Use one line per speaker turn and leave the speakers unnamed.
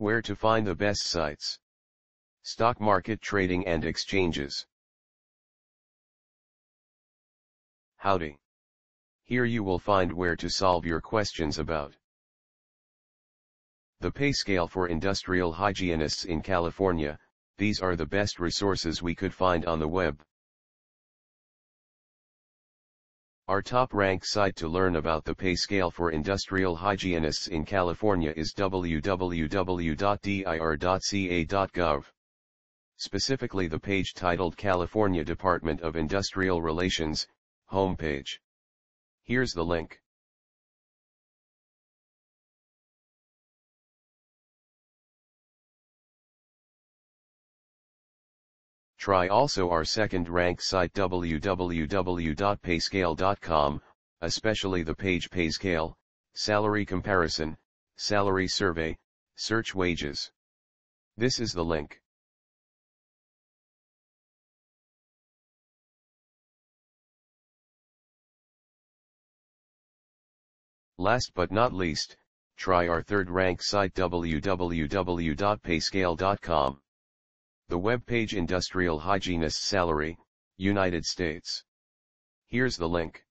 Where to find the best sites. Stock market trading and exchanges. Howdy. Here you will find where to solve your questions about the pay scale for industrial hygienists in California, these are the best resources we could find on the web. Our top-ranked site to learn about the pay scale for industrial hygienists in California is www.dir.ca.gov. Specifically the page titled California Department of Industrial Relations, homepage. Here's the link. Try also our second rank site www.payscale.com, especially the page Payscale, Salary Comparison, Salary Survey, Search Wages. This is the link. Last but not least, try our third rank site www.payscale.com. The web page Industrial Hygienist Salary, United States. Here's the link.